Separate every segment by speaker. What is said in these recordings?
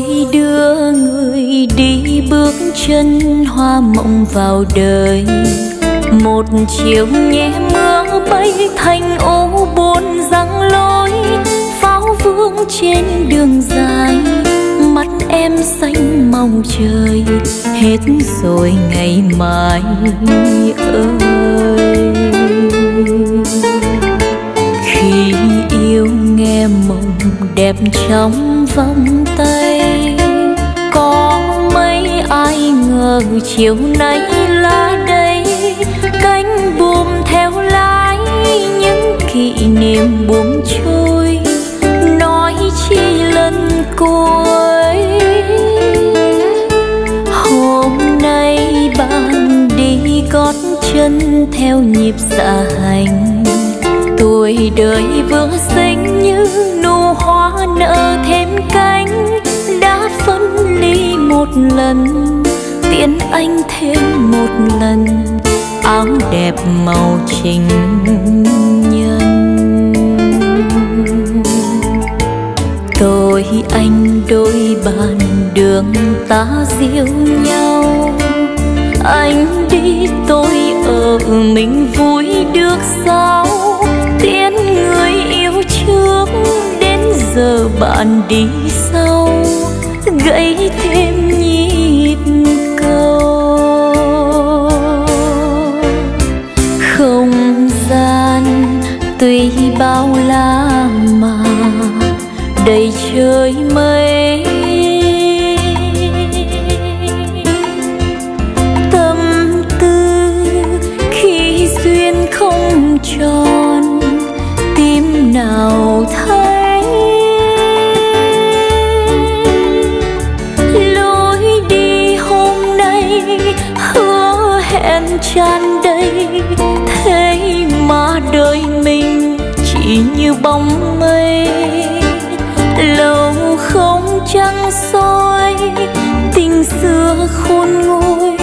Speaker 1: tôi đưa người đi bước chân hoa mộng vào đời. Một chiều nhẹ mưa bay thành ô buồn răng lối. Pháo vương trên đường dài, mắt em xanh mong trời. Hết rồi ngày mai ơi nghe mộng đẹp trong vòng tay. Có mấy ai ngờ chiều nay là đây? Cánh buồm theo lái, những kỷ niệm buông trôi, nói chi lần cuối? Hôm nay bạn đi gót chân theo nhịp dạ hành tuổi đời vừa xinh như nụ hoa nở thêm cánh. Đã phân ly một lần tiễn anh thêm một lần. Áo đẹp màu trình nhân. Tôi anh đôi bàn đường ta diêu nhau. Anh đi tôi ở mình vui được sao? Bạn đi sau, gãy thêm nhịp cầu. Không gian tuy bao la mà đầy trời mây. Tâm tư khi duyên không tròn tim nào thay tràn đầy thế mà đời mình chỉ như bóng mây. Lâu không trăng soi, tình xưa khôn nguôi,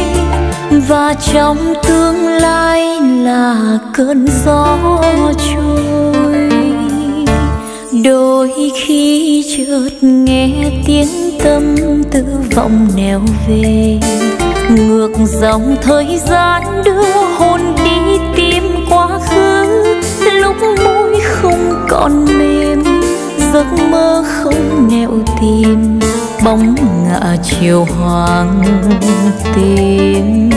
Speaker 1: và trong tương lai là cơn gió trôi. Đôi khi chợt nghe tiếng tâm tư vọng nèo về ngược dòng thời gian đưa hồn đi tìm quá khứ. Lúc môi không còn mềm, giấc mơ không nẹo tìm. Bóng ngã chiều hoàng tim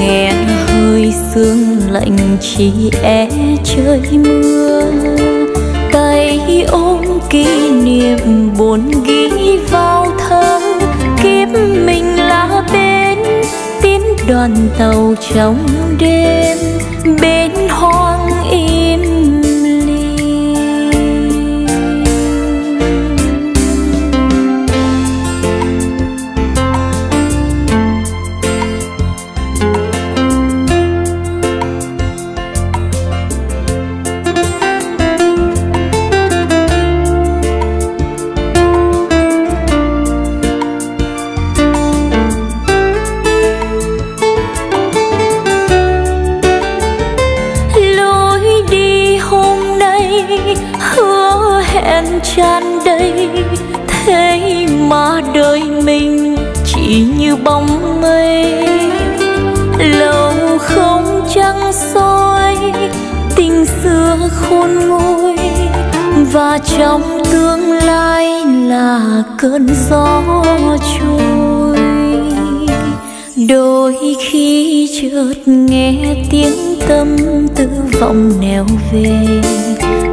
Speaker 1: nghe hơi sương lạnh chỉ é trời mưa. Tay ôm kỷ niệm buồn ghi vào đoàn tàu trong đêm bên hoa. Đây, thế mà đời mình chỉ như bóng mây. Lâu không trăng soi, tình xưa khôn nguôi, và trong tương lai là cơn gió trôi. Đôi khi chợt nghe tiếng tâm tư vọng nèo về,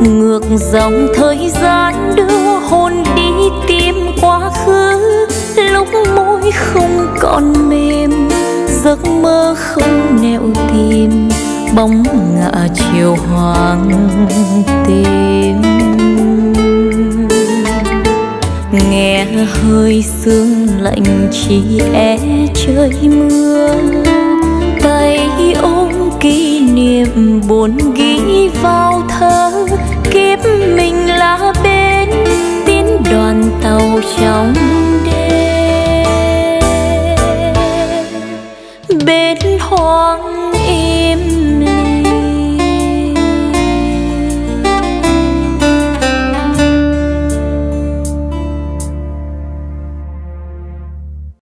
Speaker 1: ngược dòng thời gian đưa tim bóng ngã chiều hoàng tim nghe hơi sương lạnh chỉ é trời mưa, tay ôm kỷ niệm buồn ghi vào thơ. Kiếp mình là bên tiến đoàn tàu trong